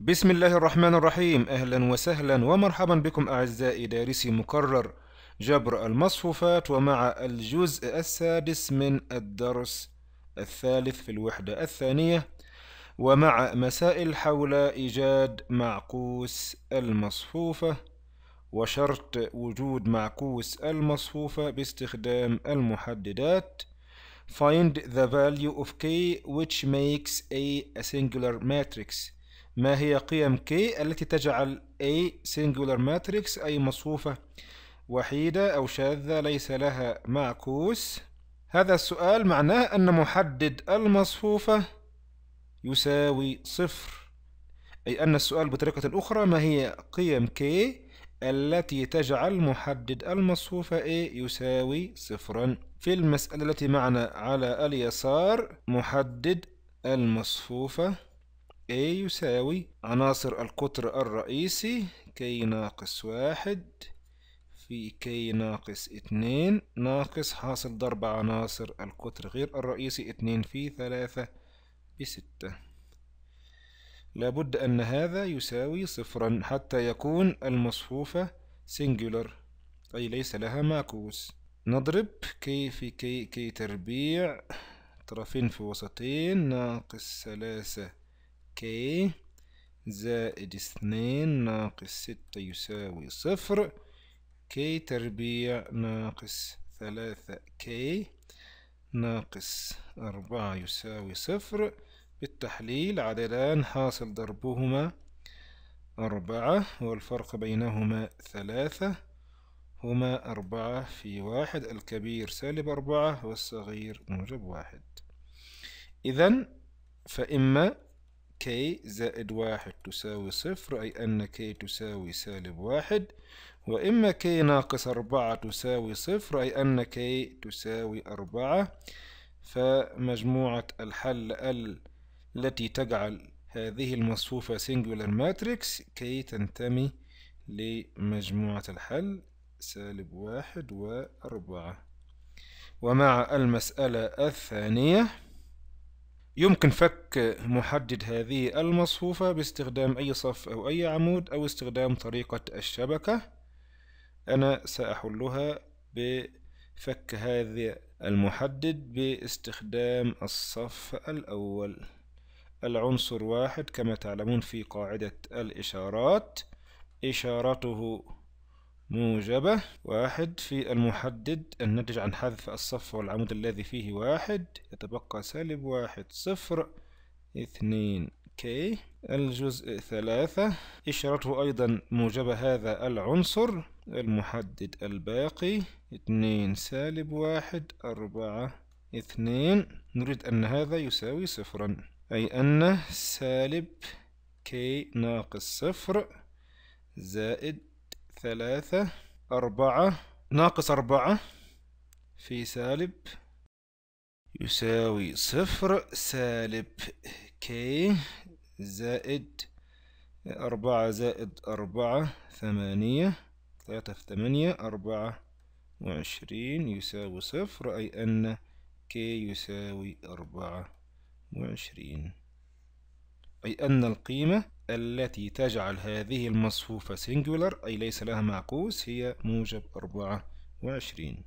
بسم الله الرحمن الرحيم. أهلا وسهلا ومرحبا بكم أعزائي دارسي مكرر جبر المصفوفات ومع الجزء السادس من الدرس الثالث في الوحدة الثانية ومع مسائل حول إيجاد معكوس المصفوفة وشرط وجود معكوس المصفوفة باستخدام المحددات. Find the value of k which makes a a singular matrix. ما هي قيم k التي تجعل A singular matrix أي مصفوفة وحيدة أو شاذة ليس لها معكوس؟ هذا السؤال معناه أن محدد المصفوفة يساوي صفر. أي أن السؤال بطريقة أخرى ما هي قيم k التي تجعل محدد المصفوفة A يساوي صفرا؟ في المسألة التي معنا على اليسار محدد المصفوفة. A يساوي؟ عناصر القطر الرئيسي k ناقص واحد في k ناقص اتنين ناقص حاصل ضرب عناصر القطر غير الرئيسي اتنين في ثلاثة بستة لابد أن هذا يساوي صفرا حتى يكون المصفوفة singular. أي ليس لها معكوس. نضرب k في k k تربيع طرفين في وسطين ناقص ثلاثة. K زائد اثنين ناقص ستة يساوي صفر. K تربيع ناقص ثلاثة k ناقص أربعة يساوي صفر. بالتحليل عددان حاصل ضربهما أربعة والفرق بينهما ثلاثة. هما أربعة في واحد الكبير سالب أربعة والصغير موجب واحد. إذا فإما k زائد واحد تساوي صفر أي أن k تساوي سالب واحد وإما k ناقص أربعة تساوي صفر أي أن k تساوي أربعة. فمجموعة الحل التي تجعل هذه المصفوفة singular matrix كي تنتمي لمجموعة الحل سالب واحد وأربعة. ومع المسألة الثانية يمكن فك محدد هذه المصفوفة باستخدام أي صف أو أي عمود أو استخدام طريقة الشبكة. أنا سأحلها بفك هذا المحدد باستخدام الصف الأول. العنصر واحد كما تعلمون في قاعدة الإشارات. إشارته موجبة. واحد في المحدد الناتج عن حذف الصف والعمود الذي فيه واحد. يتبقى سالب واحد صفر اثنين كي الجزء ثلاثة. إشارته أيضا موجبة هذا العنصر المحدد الباقي. اثنين سالب واحد أربعة اثنين. نريد أن هذا يساوي صفرا أي أن سالب كي ناقص صفر زائد ثلاثة أربعة ناقص أربعة في سالب. يساوي صفر سالب كي زائد أربعة زائد أربعة ثمانية ثلاثة في ثمانية أربعة وعشرين. يساوي صفر أي أن كي يساوي أربعة وعشرين. أي أن القيمة التي تجعل هذه المصفوفة singular أي ليس لها معكوس هي موجب أربعة وعشرين.